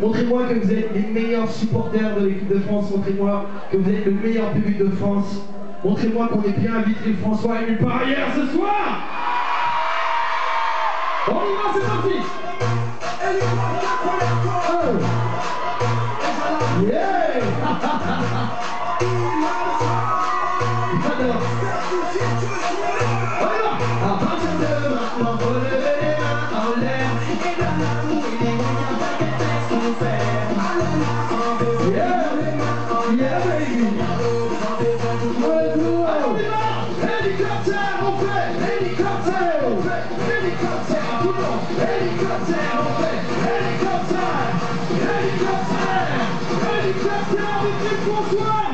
Montrez-moi que vous êtes les meilleurs supporters de l'équipe de France. Montrez-moi que vous êtes le meilleur public de France. Montrez-moi qu'on est bien invité. François et nulle part ailleurs ce soir. On y va, c'est parti. Yeah, baby. One, two, oh. Helicopter, open. Helicopter, open. Helicopter, come on. Helicopter, open. Helicopter. Helicopter. Helicopter, with the force